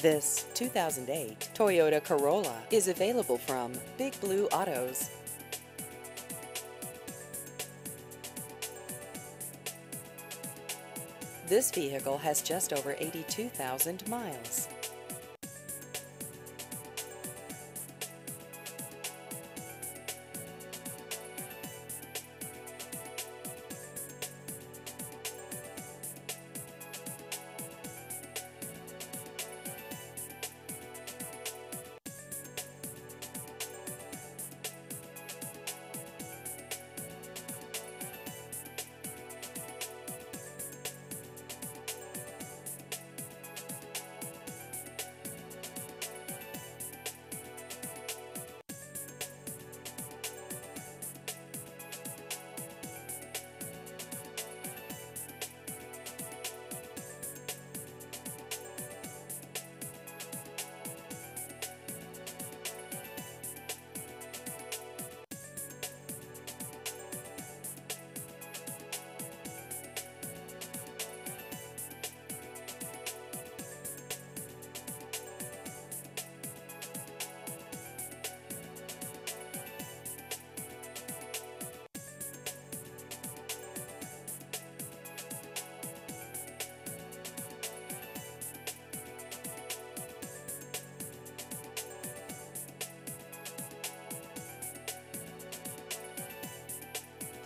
This 2008 Toyota Corolla is available from Big Blue Autos. This vehicle has just over 82,000 miles.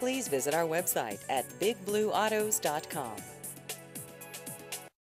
Please visit our website at bigblueautos.com.